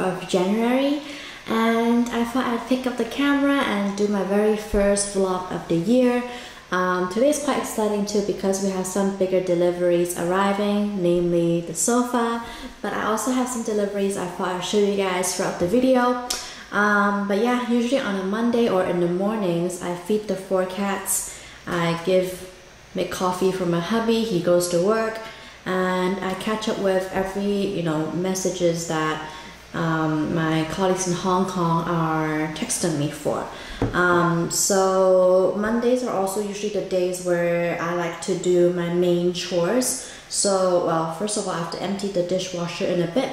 is the 4th of January and I thought I'd pick up the camera and do my very first vlog of the year. Um, today is quite exciting too because we have some bigger deliveries arriving, namely the sofa, but I also have some deliveries I thought I'd show you guys throughout the video. Um, but yeah, usually on a Monday or in the mornings, I feed the four cats. I give, make coffee for my hubby, he goes to work, and I catch up with every, you know, messages that um, my colleagues in Hong Kong are texting me for. Um, so Mondays are also usually the days where I like to do my main chores. So, well, first of all, I have to empty the dishwasher in a bit,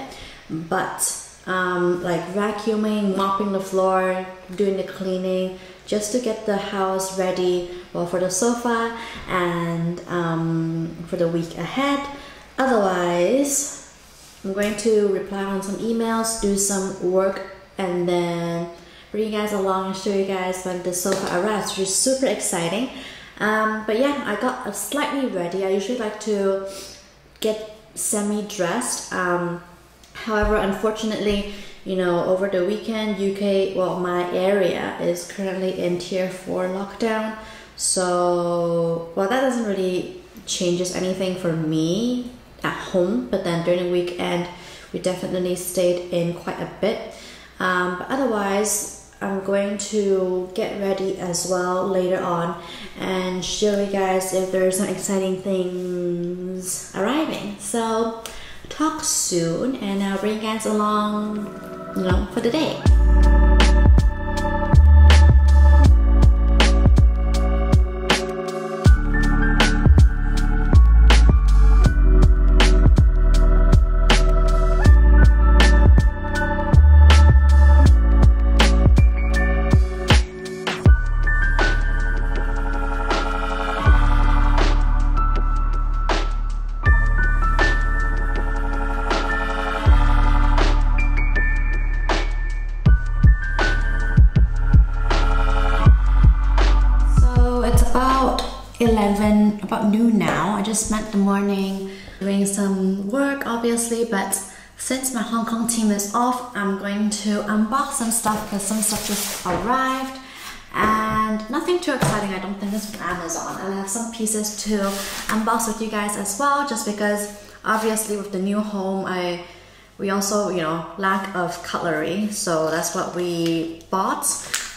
but um, like vacuuming, mopping the floor, doing the cleaning, just to get the house ready well for the sofa and um, for the week ahead. Otherwise, I'm going to reply on some emails, do some work, and then bring you guys along and show you guys when the sofa arrives, which is super exciting. Um, but yeah, I got slightly ready. I usually like to get semi-dressed. Um, however, unfortunately, you know, over the weekend, UK, well, my area is currently in tier 4 lockdown. So, well, that doesn't really changes anything for me at home, but then during the weekend, we definitely stayed in quite a bit. Um, but otherwise, I'm going to get ready as well later on and show you guys if there's some exciting things arriving. So, talk soon, and I'll bring you guys along, you know, for the day. Just spent the morning doing some work, obviously, but since my Hong Kong team is off, I'm going to unbox some stuff because some stuff just arrived. And nothing too exciting, I don't think it's from Amazon. I have some pieces to unbox with you guys as well, just because obviously with the new home, I we also, you know, lack of cutlery, so that's what we bought.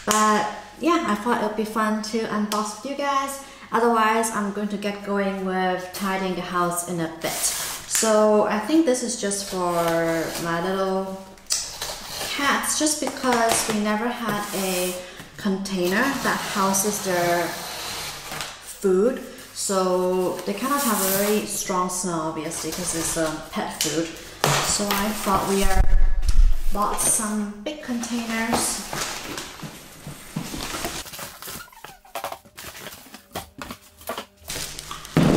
But yeah, I thought it would be fun to unbox with you guys. Otherwise, I'm going to get going with tidying the house in a bit. So I think this is just for my little cats, just because we never had a container that houses their food. So they kind of have a very strong smell, obviously, because it's um, pet food. So I thought we are bought some big containers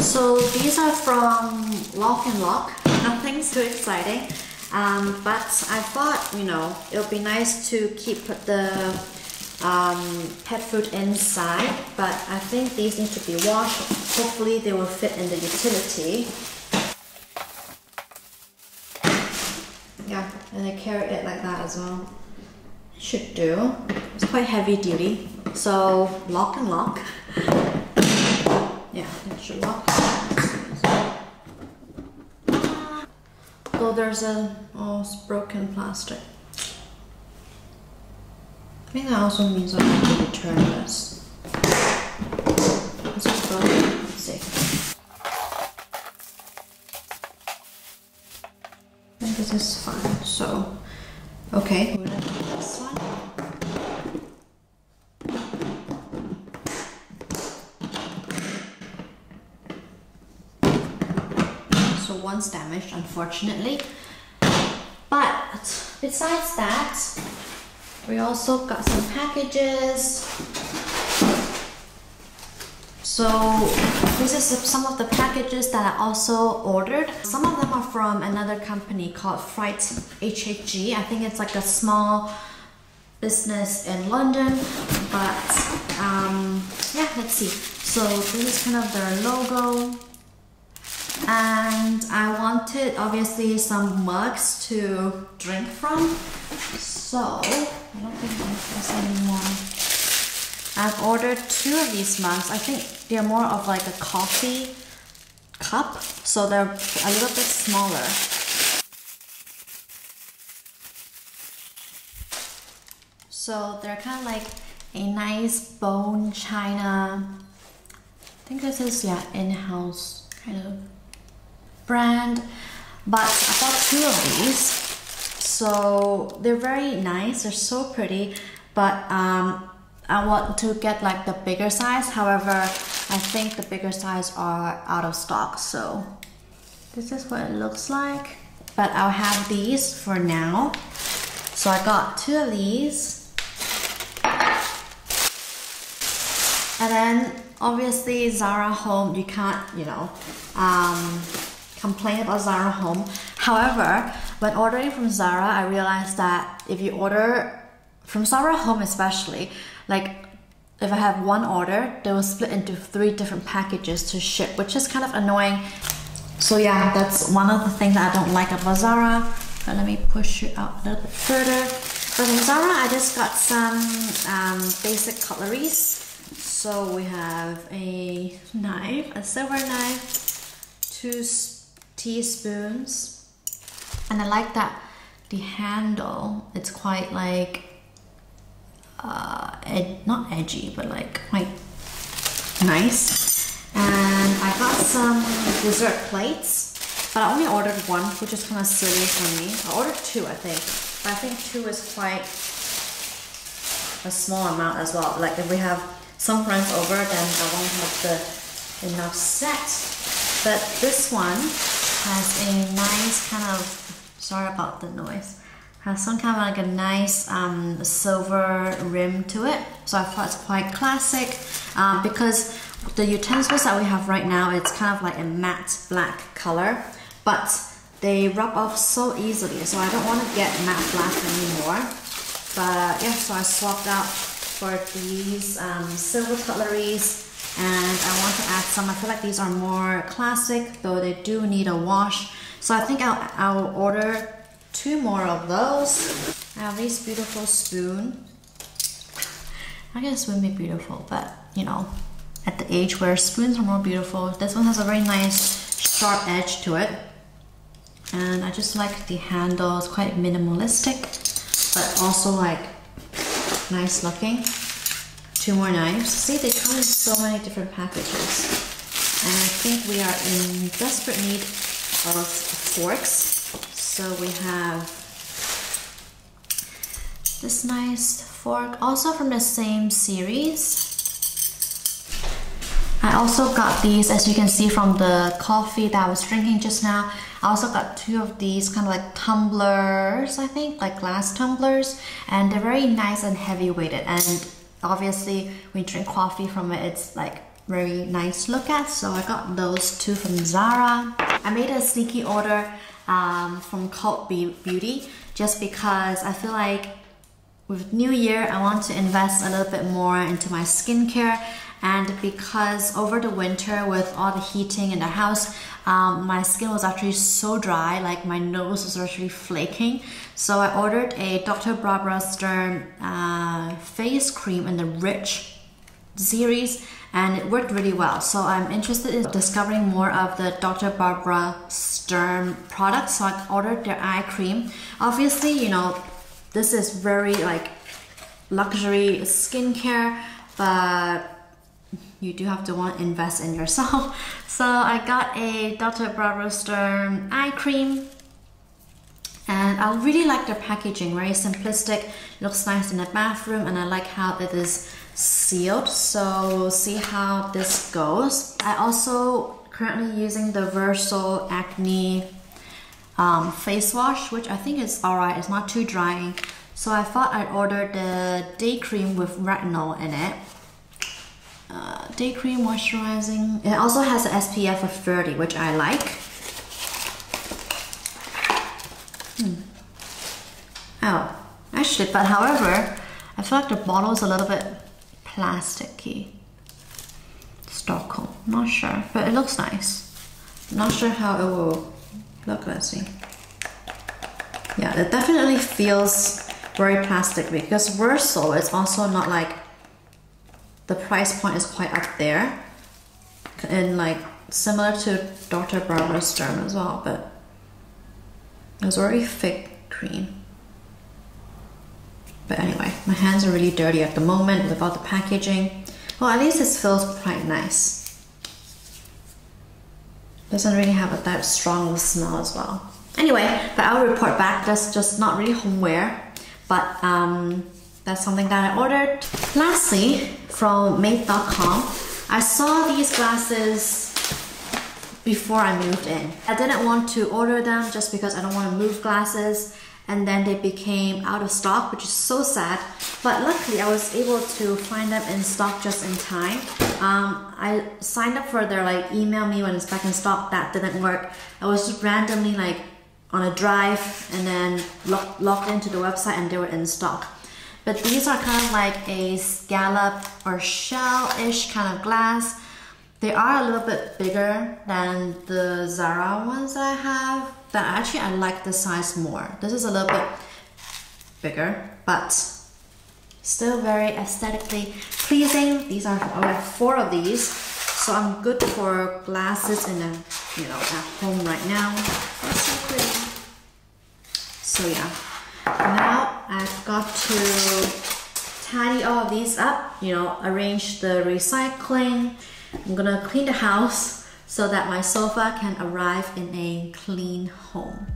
So these are from Lock and Lock. Nothing too exciting, um, but I thought you know it would be nice to keep the um, pet food inside. But I think these need to be washed. Hopefully they will fit in the utility. Yeah, and I carry it like that as well. Should do. It's quite heavy duty. So lock and lock. Yeah, it should lock. Though there's a oh, broken plastic. I think that also means I have to return this. Is it broken? Let's see. I think this is fine. So, okay, we're gonna do this one. so one's damaged unfortunately. But besides that we also got some packages. So this is some of the packages that I also ordered. Some of them are from another company called Freight HHG I think it's like a small business in London but um, yeah let's see. So this is kind of their logo and I wanted obviously some mugs to drink from. So I don't think there's any more. I've ordered two of these mugs. I think they're more of like a coffee cup, so they're a little bit smaller. So they're kind of like a nice bone china. I think this is yeah in-house kind of brand, but I bought two of these. So they're very nice. They're so pretty, but um, I want to get like the bigger size. However, I think the bigger size are out of stock. So this is what it looks like. But I'll have these for now. So I got two of these. And then obviously Zara Home, you can't, you know, um, complain about Zara Home. However, when ordering from Zara, I realized that if you order from Zara Home especially, like if I have one order, they will split into three different packages to ship, which is kind of annoying. So yeah, that's one of the things I don't like about Zara. But let me push it out a little bit further. But from Zara, I just got some um, basic cutleries. So we have a knife, a silver knife, two teaspoons, and I like that the handle, it's quite like uh, ed not edgy, but like quite nice. And I got some dessert plates, but I only ordered one, which is kind of silly for me. I ordered two, I think, I think two is quite a small amount as well. Like if we have some friends over, then I won't have the enough set. But this one has a nice kind of, sorry about the noise, has some kind of like a nice um, silver rim to it. So I thought it's quite classic um, because the utensils that we have right now, it's kind of like a matte black color, but they rub off so easily. So I don't want to get matte black anymore. But yeah, so I swapped out for these um, silver cutleries and I want to add some. I feel like these are more classic, though they do need a wash. So I think I'll, I'll order two more of those. I have this beautiful spoon. I guess it wouldn't be beautiful, but you know, at the age where spoons are more beautiful, this one has a very nice sharp edge to it. And I just like the handle, it's quite minimalistic, but also like nice looking. Two more knives. See, they come in so many different packages. And I think we are in desperate need of forks so we have this nice fork, also from the same series. I also got these, as you can see from the coffee that I was drinking just now. I also got two of these kind of like tumblers, I think, like glass tumblers. And they're very nice and heavy weighted. And obviously, when you drink coffee from it, it's like very nice look at. So I got those two from Zara. I made a sneaky order um, from Cult Beauty just because I feel like with New Year, I want to invest a little bit more into my skincare and because over the winter with all the heating in the house um, my skin was actually so dry like my nose was actually flaking so I ordered a Dr. Barbara Sturm uh, face cream in the rich series and it worked really well. So I'm interested in discovering more of the Dr. Barbara Sturm products. So I ordered their eye cream. Obviously, you know, this is very like luxury skincare, but you do have to want to invest in yourself. So I got a Dr. Barbara Sturm eye cream. And I really like their packaging, very simplistic, looks nice in the bathroom and I like how it is sealed. So we'll see how this goes. I also currently using the Verso Acne um, face wash which I think is alright it's not too drying. So I thought I'd order the day cream with retinol in it uh, day cream moisturizing it also has an SPF of 30 which I like hmm. oh actually but however I feel like the bottle is a little bit plasticky. Stockholm, not sure, but it looks nice. not sure how it will look, let's see. Yeah, it definitely feels very plastic because Verso is also not like, the price point is quite up there. And like, similar to Dr. Barbara Sturm as well, but it's very thick cream. But anyway, my hands are really dirty at the moment without the packaging. Well, at least it feels quite nice. Doesn't really have a that strong smell as well. Anyway, but I'll report back. That's just not really homeware, but um, that's something that I ordered. Lastly, from Made.com, I saw these glasses before I moved in. I didn't want to order them just because I don't want to move glasses and then they became out of stock, which is so sad. But luckily, I was able to find them in stock just in time. Um, I signed up for their like email me when it's back in stock. That didn't work. I was just randomly like on a drive and then logged, logged into the website and they were in stock. But these are kind of like a scallop or shell-ish kind of glass. They are a little bit bigger than the Zara ones that I have but actually I like the size more. This is a little bit bigger, but still very aesthetically pleasing. These are, I have four of these, so I'm good for glasses in a, you know, at home right now. so. So yeah, now I've got to tidy all of these up, you know, arrange the recycling. I'm gonna clean the house so that my sofa can arrive in a clean home.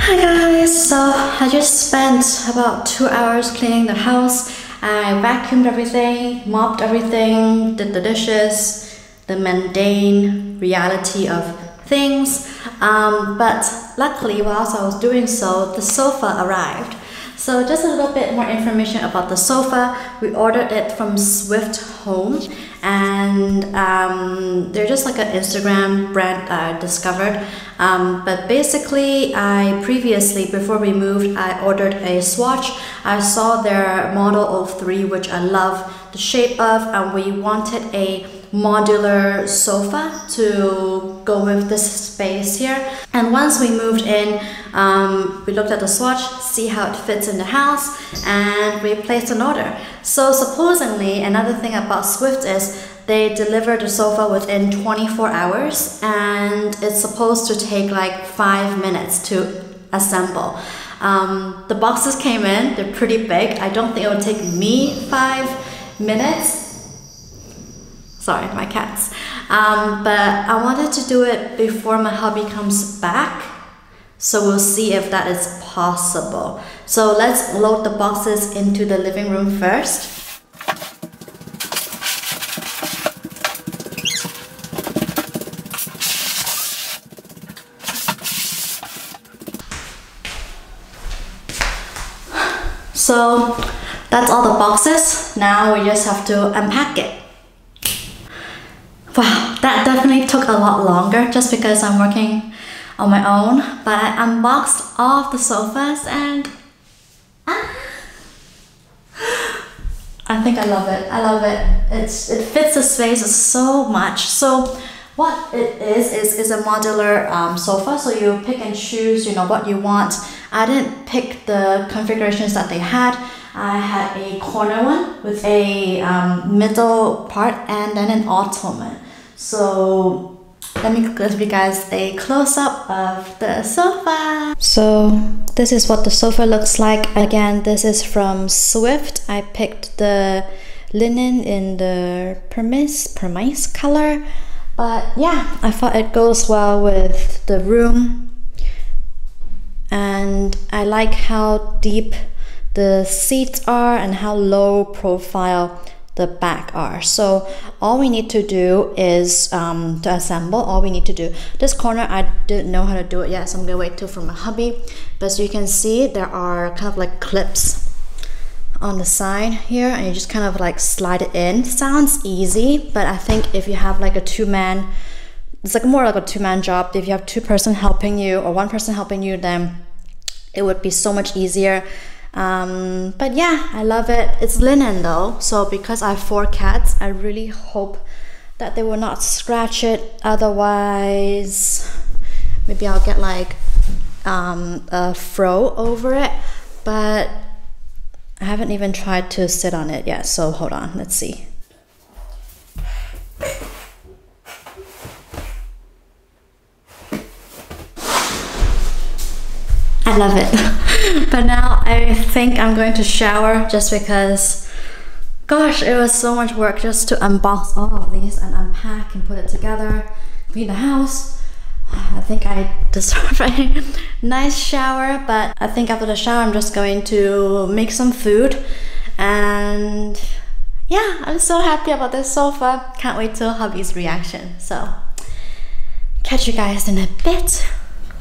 Hi guys, so I just spent about two hours cleaning the house. I vacuumed everything, mopped everything, did the dishes, the mundane reality of things. Um, but luckily, whilst I was doing so, the sofa arrived. So just a little bit more information about the sofa. We ordered it from Swyft Home and um, they're just like an Instagram brand I discovered. Um, but basically, I previously, before we moved, I ordered a swatch. I saw their Model of 03, which I love the shape of, and we wanted a modular sofa to go with this space here. And once we moved in, um, we looked at the swatch, see how it fits in the house, and we placed an order. So supposedly, another thing about Swyft is they deliver the sofa within 24 hours, and it's supposed to take like five minutes to assemble. Um, the boxes came in, they're pretty big. I don't think it would take me five minutes Sorry, my cats. Um, but I wanted to do it before my hubby comes back. So we'll see if that is possible. So let's load the boxes into the living room first. So that's all the boxes. Now we just have to unpack it. Took a lot longer just because I'm working on my own. But I unboxed all of the sofas and ah, I think I love it. I love it. It's it fits the space so much. So what it is is is a modular um, sofa. So you pick and choose, you know, what you want. I didn't pick the configurations that they had. I had a corner one with a um, middle part and then an ottoman. So let me give you guys a close-up of the sofa. So this is what the sofa looks like. Again, this is from Swyft. I picked the linen in the permis, permise color. But yeah, I thought it goes well with the room. And I like how deep the seats are and how low profile the back are. So all we need to do is um, to assemble, all we need to do. This corner, I didn't know how to do it yet, so I'm gonna wait till for my hubby. But so you can see there are kind of like clips on the side here and you just kind of like slide it in. Sounds easy, but I think if you have like a two-man it's like more like a two-man job. If you have two person helping you or one person helping you, then it would be so much easier. Um, but yeah, I love it. It's linen though, so because I have four cats, I really hope that they will not scratch it. Otherwise, maybe I'll get like um, a fro over it. But I haven't even tried to sit on it yet. So hold on, let's see. I love it. but now I think I'm going to shower just because, gosh, it was so much work just to unbox all of these and unpack and put it together, clean the house. I think I deserve a nice shower, but I think after the shower, I'm just going to make some food. And yeah, I'm so happy about this sofa. Can't wait to hubby's reaction. So, catch you guys in a bit.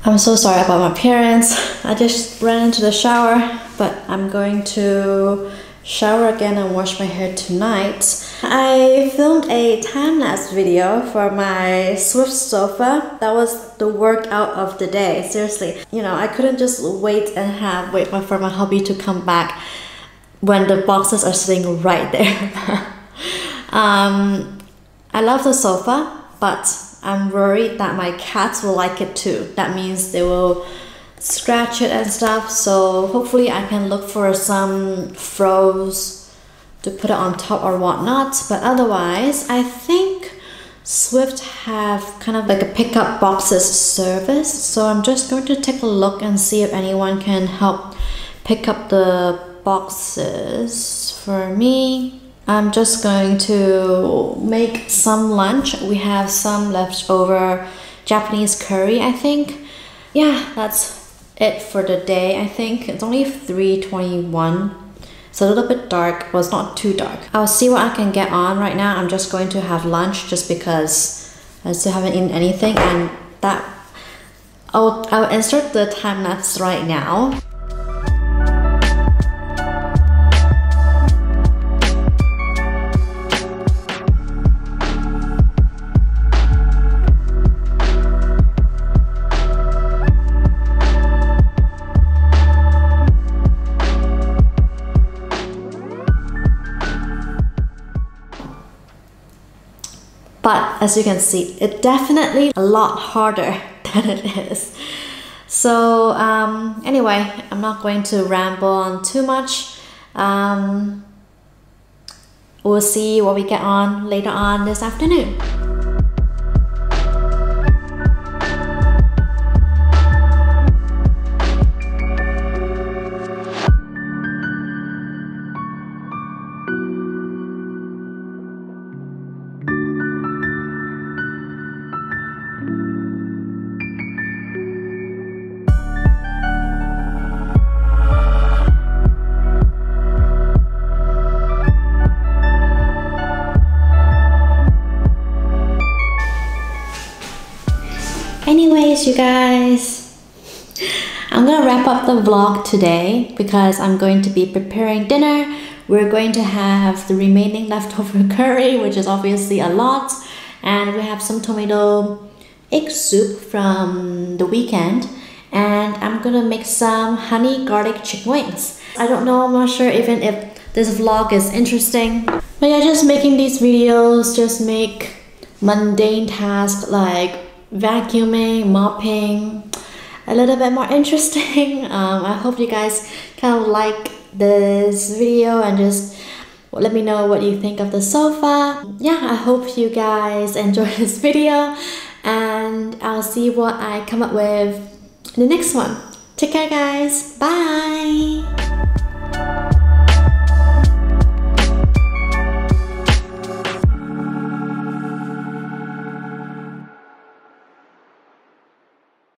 I'm so sorry about my appearance. I just ran into the shower, but I'm going to shower again and wash my hair tonight. I filmed a time-lapse video for my Swyft sofa. That was the workout of the day, seriously. You know, I couldn't just wait and have wait for my hubby to come back when the boxes are sitting right there. um, I love the sofa, but I'm worried that my cats will like it too. That means they will scratch it and stuff. So hopefully I can look for some froze to put it on top or whatnot. But otherwise, I think Swyft have kind of like a pickup boxes service. So I'm just going to take a look and see if anyone can help pick up the boxes for me. I'm just going to make some lunch. We have some leftover Japanese curry, I think. Yeah, that's it for the day, I think. It's only 3.21. It's a little bit dark, but it's not too dark. I'll see what I can get on right now. I'm just going to have lunch just because I still haven't eaten anything and that I'll, I'll insert the time lapse right now. But as you can see, it definitely a lot harder than it is. So um, anyway, I'm not going to ramble on too much. Um, we'll see what we get on later on this afternoon. Anyways, you guys, I'm gonna wrap up the vlog today because I'm going to be preparing dinner. We're going to have the remaining leftover curry, which is obviously a lot, and we have some tomato egg soup from the weekend, and I'm gonna make some honey garlic chicken wings. I don't know, I'm not sure even if this vlog is interesting, but yeah, just making these videos just make mundane tasks like vacuuming, mopping, a little bit more interesting. Um, I hope you guys kind of like this video and just let me know what you think of the sofa. Yeah, I hope you guys enjoy this video and I'll see what I come up with in the next one. Take care guys. Bye.